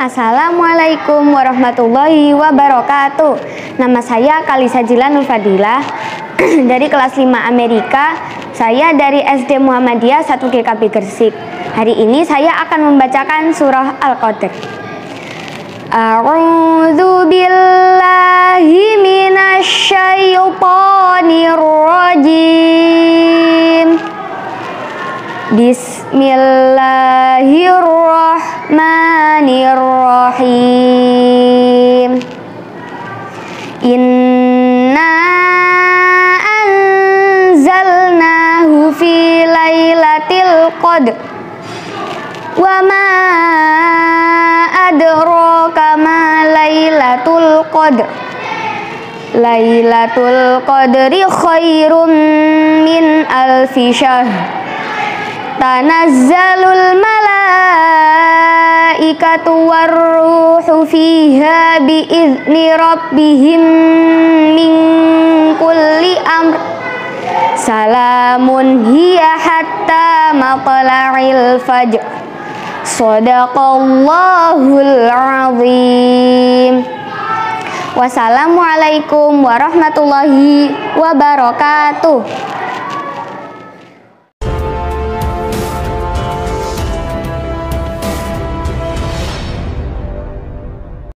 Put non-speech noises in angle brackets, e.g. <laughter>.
Assalamualaikum warahmatullahi wabarakatuh. Nama saya Kalisa Jilan Fadilah <clears throat> dari kelas 5 Amerika. Saya dari SD Muhammadiyah 1 GKB Gresik. Hari ini saya akan membacakan surah Al-Qadr. A'udzu billahi minasyaitonir rajim. Bismillahirrahmanirrahim. Inna anzalnahu fi lailatul qadr. Wa ma adraka ma lailatul qadr. Lailatul qadri khairum min alfi syahr tanazzalul malaikatu warruhu fiha biizni rabbihim min kulli amr. Salamun hiya hatta matla'il fajr. Sadaqallahul azim. Wassalamualaikum warahmatullahi wabarakatuh